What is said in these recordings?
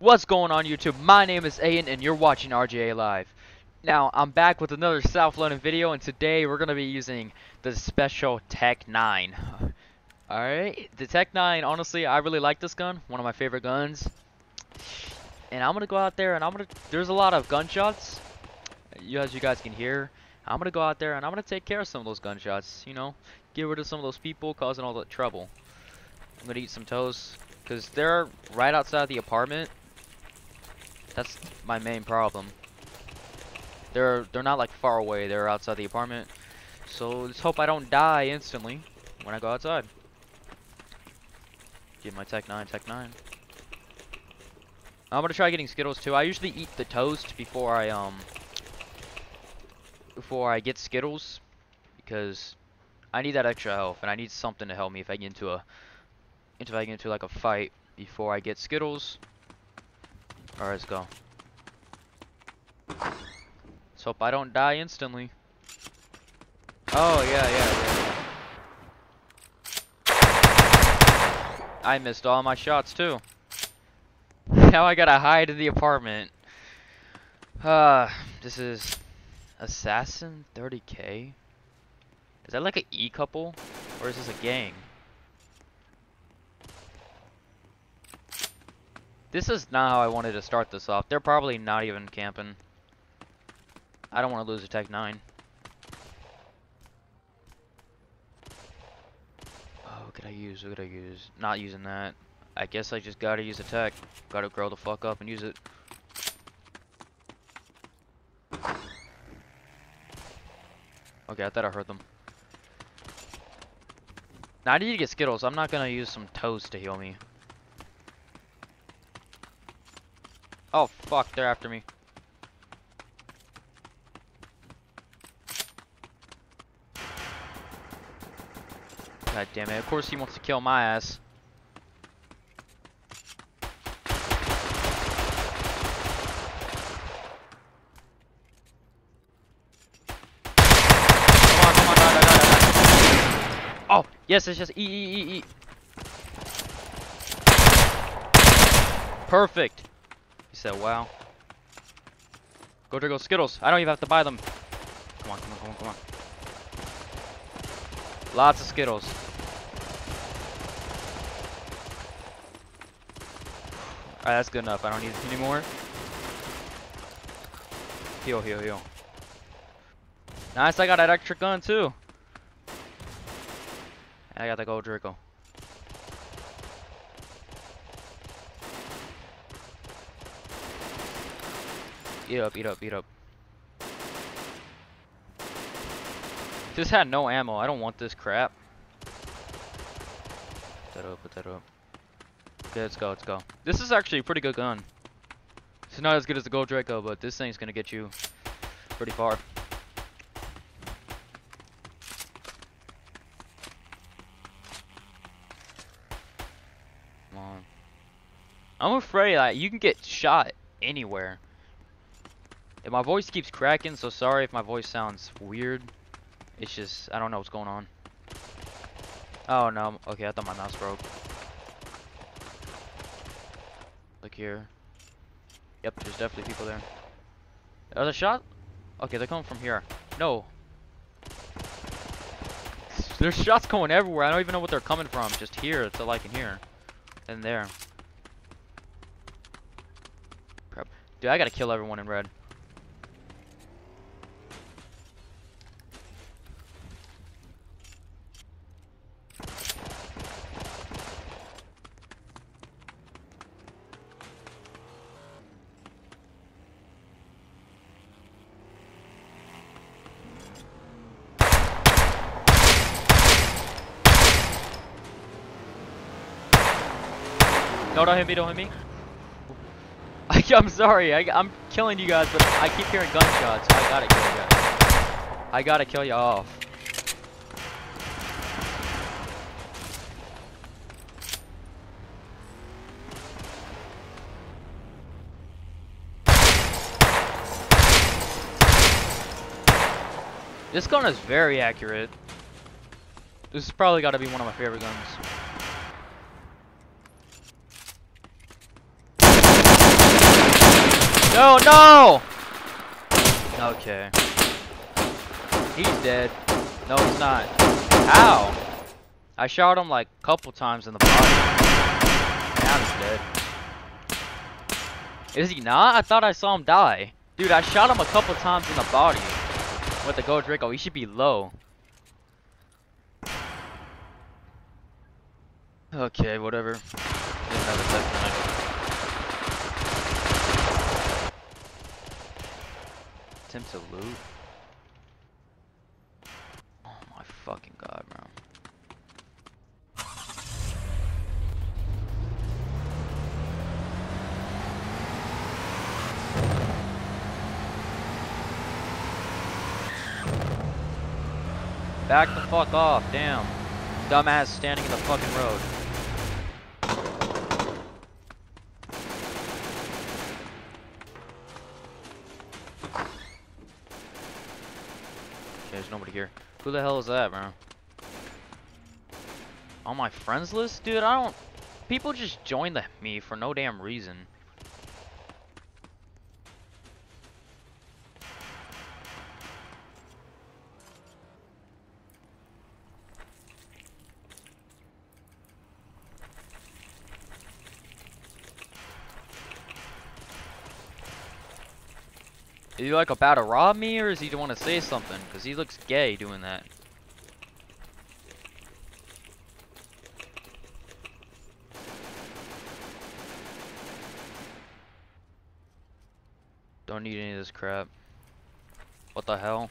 What's going on YouTube? My name is Aiden and you're watching RGA Live. Now, I'm back with another South London video and today we're going to be using the special Tec 9. Alright, the Tec 9, honestly, I really like this gun. One of my favorite guns. And I'm going to go out there and I'm going to... There's a lot of gunshots, you, as you guys can hear. I'm going to go out there and I'm going to take care of some of those gunshots, you know. Get rid of some of those people causing all the trouble. I'm going to eat some toast because they're right outside the apartment that's my main problem. They're they're not like far away. They're outside the apartment. So let's hope I don't die instantly when I go outside. Get my Tec 9, Tec 9. I'm gonna try getting Skittles too. I usually eat the toast before I um before I get Skittles because I need that extra health and I need something to help me if I get into a if I get into like a fight before I get Skittles. Alright, let's go. Let's hope I don't die instantly. Oh, yeah, yeah, yeah. I missed all my shots, too. now I gotta hide in the apartment. Uh, this is... Assassin 30k? Is that like an E-couple? Or is this a gang? This is not how I wanted to start this off. They're probably not even camping. I don't want to lose a Tec 9. Oh, what could I use? What could I use? Not using that. I guess I just gotta use a tech. Gotta grow the fuck up and use it. Okay, I thought I heard them. Now I need to get Skittles. I'm not gonna use some toast to heal me. Oh, fuck, they're after me. God damn it, of course he wants to kill my ass. Oh, yes, it's just E, E, E, E. Perfect said, wow. Go Drago Skittles. I don't even have to buy them. Come on, come on, come on, come on. Lots of Skittles. Alright, that's good enough. I don't need it anymore. Heal, heal, heal. Nice, I got that extra gun too. And I got the gold Draco. Eat up, eat up, eat up. This had no ammo. I don't want this crap. Put that up, put that up. Okay, let's go, let's go. This is actually a pretty good gun. It's not as good as the Gold Draco, but this thing's gonna get you pretty far. Come on. I'm afraid that you can get shot anywhere. My voice keeps cracking, so sorry if my voice sounds weird. It's just, I don't know what's going on. Oh no, okay, I thought my mouse broke. Look here. Yep, there's definitely people there. Are the shot? Okay, they're coming from here. No. There's shots going everywhere. I don't even know what they're coming from. Just here, it's all I can hear. And there. Crap. Dude, I gotta kill everyone in red. No, don't hit me, don't hit me. I, am sorry, I, am killing you guys, but I keep hearing gunshots. I gotta kill you guys. I gotta kill you off. This gun is very accurate. This is probably got to be one of my favorite guns. No, no! Okay. He's dead. No, he's not. How? I shot him like a couple times in the body. Now he's dead. Is he not? I thought I saw him die. Dude, I shot him a couple times in the body with the Gold Draco. He should be low. Okay, whatever. Another Attempt to loot. Oh my fucking god, bro. Back the fuck off, damn. Dumbass standing in the fucking road. There's nobody here. Who the hell is that, bro? On my friends list? Dude, I don't... People just join the me for no damn reason. Is he like about to rob me or is he want to say something? Because he looks gay doing that. Don't need any of this crap. What the hell?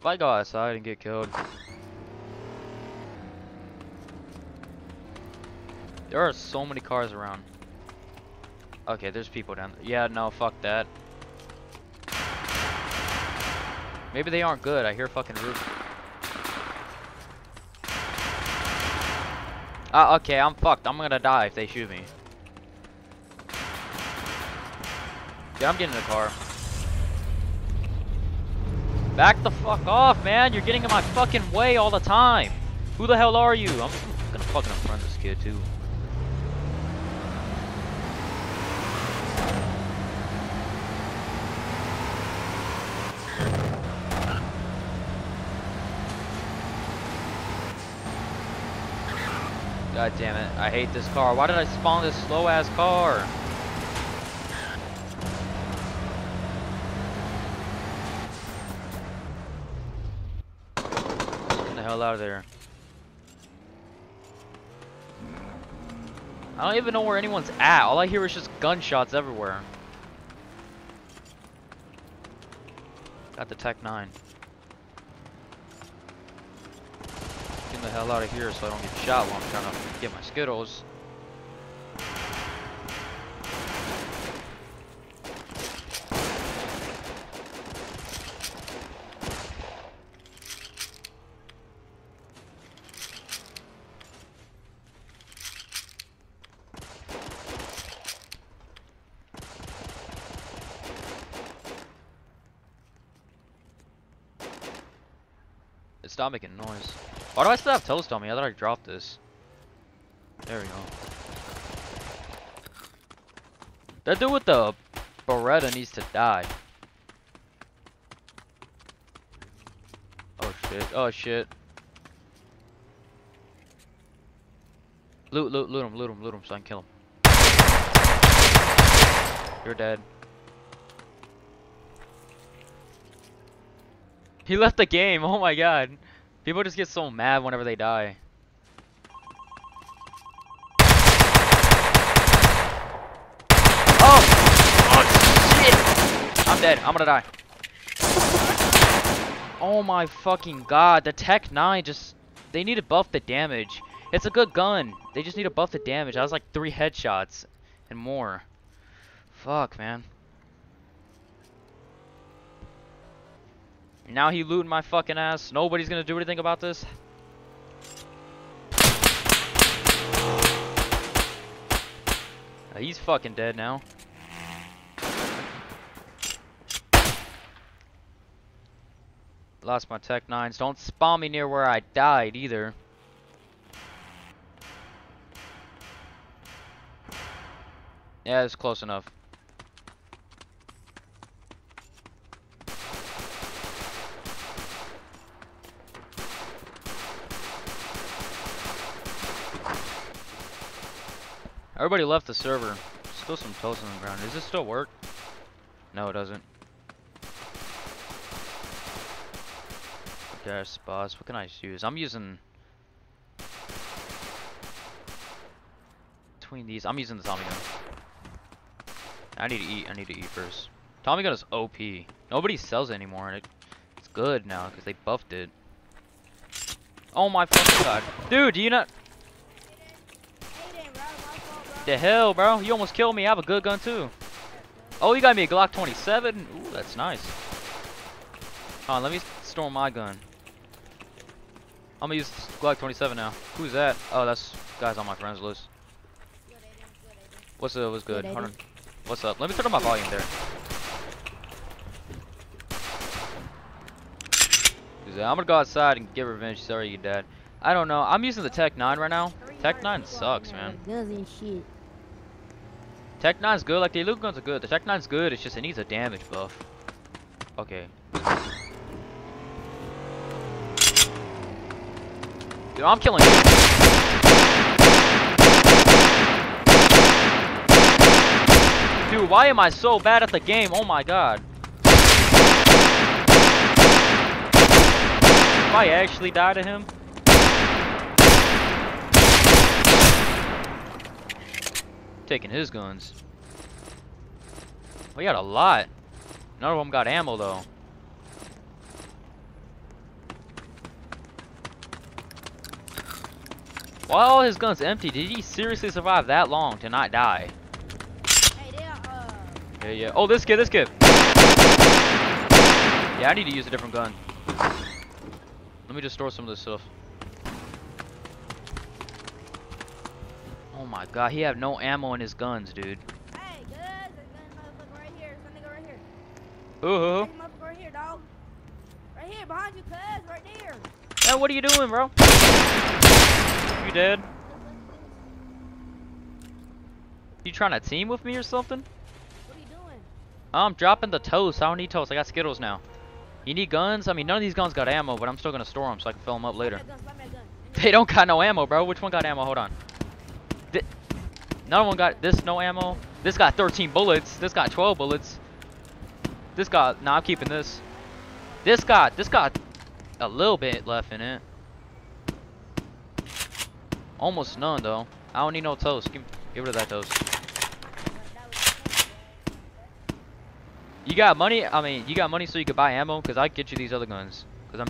If I go outside and get killed, There are so many cars around. Okay, there's people down there. Yeah, no, fuck that. Maybe they aren't good. I hear fucking roof. Ah, uh, okay, I'm fucked. I'm gonna die if they shoot me. Yeah, I'm getting in the car. Back the fuck off, man. You're getting in my fucking way all the time. Who the hell are you? I'm gonna fucking unfriend this kid, too. God damn it. I hate this car. Why did I spawn this slow ass car? Get the hell out of there. I don't even know where anyone's at. All I hear is just gunshots everywhere. Got the Tec 9. The hell out of here so I don't get shot while I'm trying to get my Skittles. Stop making noise. Why do I still have toast on me? I thought I dropped this. There we go. That dude with the Beretta needs to die. Oh shit. Oh shit. Loot, loot, loot him, loot him, loot him so I can kill him. You're dead. He left the game, oh my god. People just get so mad whenever they die. Oh! Oh shit! I'm dead. I'm gonna die. Oh my fucking god. The Tec 9 just... They need to buff the damage. It's a good gun. They just need to buff the damage. I was like three headshots and more. Fuck, man. Now he looting my fucking ass. Nobody's gonna do anything about this. Uh, he's fucking dead now. Lost my Tec 9s. Don't spawn me near where I died either. Yeah, it's close enough. Everybody left the server. Still some toast on the ground. Does this still work? No, it doesn't. Gas boss. What can I use? I'm using between these. I'm using the Tommy gun. I need to eat. I need to eat first. Tommy gun is OP. Nobody sells it anymore, and it, it's good now because they buffed it. Oh my fucking god, dude! Do you not? The hell, bro? You almost killed me. I have a good gun too. Oh, you got me a Glock 27. Ooh, that's nice. Hold on, let me storm my gun. I'm gonna use Glock 27 now. Who's that? Oh, that's guys on my friends list. What's up? What's good? Hold on. What's up? Let me turn on my volume there. I'm gonna go outside and get revenge. Sorry, you dad. I don't know. I'm using the Tec 9 right now. Tec 9 sucks, man. Guns and shit. Tec 9's good. Like the Luke guns are good. The Tec 9's good. It's just it needs a damage buff. Okay. Dude, I'm killing you. Dude, why am I so bad at the game? Oh my god. If I actually die to him? Taking his guns. We got a lot. None of them got ammo though. Why all his guns empty? Did he seriously survive that long to not die? Hey, uh, Yeah, yeah. Oh, this kid, this kid. Yeah, I need to use a different gun. Let me just store some of this stuff. My god, he have no ammo in his guns, dude. hey, good. There's a motherfucker right here. There's right here. Ooh, ooh, There's a motherfucker right here, dog. Right here, behind you, cuz. Right there. Hey, what are you doing, bro? You dead? You trying to team with me or something? What are you doing? I'm dropping the toast. I don't need toast. I got Skittles now. You need guns? I mean, none of these guns got ammo, but I'm still gonna store them so I can fill them up later. Slap that gun, slap that gun. They don't got no ammo, bro. Which one got ammo? Hold on. Of them got this no ammo. This got 13 bullets. This got 12 bullets. This got. Nah, I'm keeping this. This got. This got a little bit left in it. Almost none though. I don't need no toast. Give, get rid of that toast. You got money? I mean, you got money so you could buy ammo? Cause I get you these other guns. Cause I'm.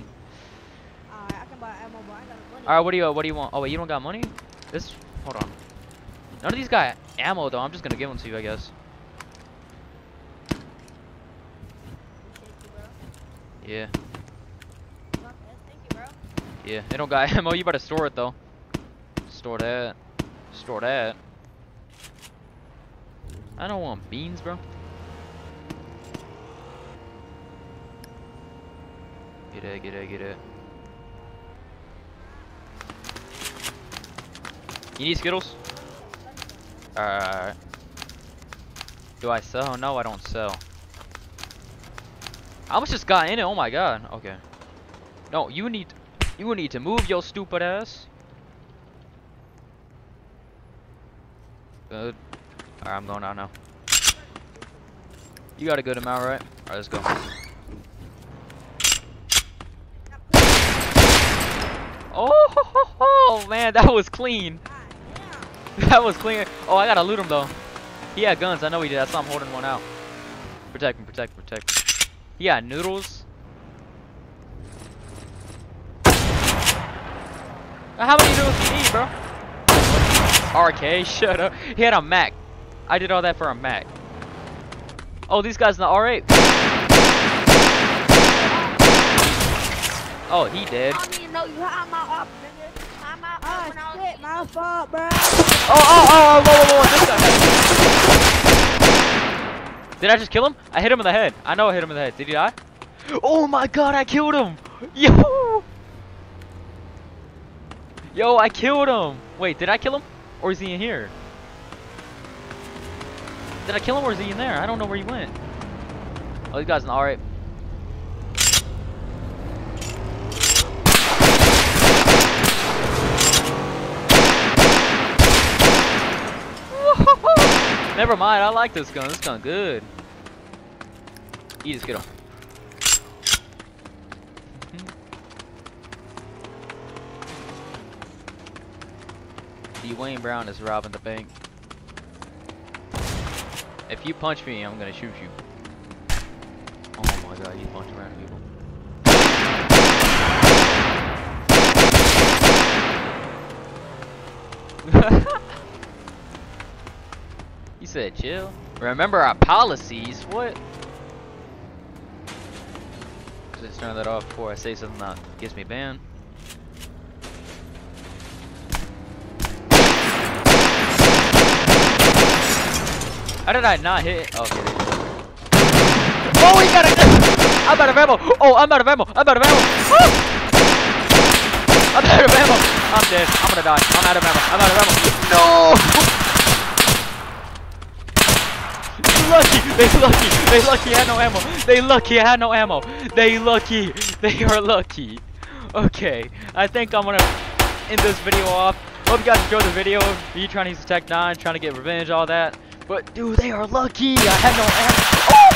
Alright, I can buy ammo, but I got money. All right, what do you what do you want? Oh wait, you don't got money? This. Hold on. None of these got ammo though. I'm just gonna give them to you, I guess. Yeah. Yeah, they don't got ammo. You better store it though. Store that. Store that. I don't want beans, bro. Get it, get it, get it. You need Skittles? Alright. Do I sell? No, I don't sell. I almost just got in it. Oh my god. Okay. No, you need you need to move your stupid ass. Good. Alright, I'm going out now. You got a good amount, right? Alright, let's go. Oh, man, that was clean. That was clean. Oh, I gotta loot him though. He had guns. I know he did. I saw I'm holding one out. Protect him, protect, protect. He had noodles. How many noodles do you need, bro? RK, shut up. He had a Mac. I did all that for a Mac. Oh, these guys in the R8. Oh, he did. My fault, bro. Oh, oh, oh, oh, whoa, whoa, whoa, this guy. Did I just kill him? I hit him in the head. I know I hit him in the head. Did he die? Oh my god, I killed him! Yo! Yo, I killed him! Wait, did I kill him? Or is he in here? Did I kill him or is he in there? I don't know where he went. Oh, this guy's alright. Never mind, I like this gun. This gun good. You just get him. Mm-hmm. Wayne Brown is robbing the bank. If you punch me, I'm gonna shoot you. Oh my god, he's punching random people. he said chill. Remember our policies, what? Just turn that off before I say something that gets me banned. How did I not hit? Oh, okay. Oh, he got it! I'm out of ammo! Oh, I'm out of ammo! I'm out of ammo! Ah! I'm out of ammo! I'm dead. I'm gonna die. I'm out of ammo. I'm out of ammo. No! They lucky! They lucky! They lucky I had no ammo! They lucky I had no ammo! They lucky! They are lucky! Okay, I think I'm gonna end this video off. Hope you guys enjoyed the video. Me trying to use the Tec 9, trying to get revenge, all that. But dude, they are lucky. I had no ammo. Oh!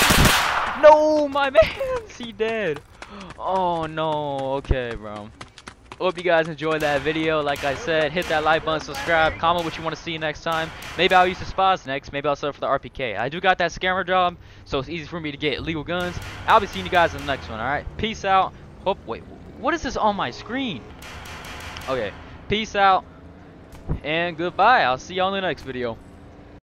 No, my man, he dead. Oh no. Okay, bro. Hope you guys enjoyed that video. Like I said, hit that like button, subscribe, comment what you want to see next time. Maybe I'll use the spots next. Maybe I'll set for the RPK. I do got that scammer job, so it's easy for me to get illegal guns. I'll be seeing you guys in the next one. All right. Peace out. Hope. Wait. What is this on my screen? Okay. Peace out. And goodbye. I'll see you on the next video.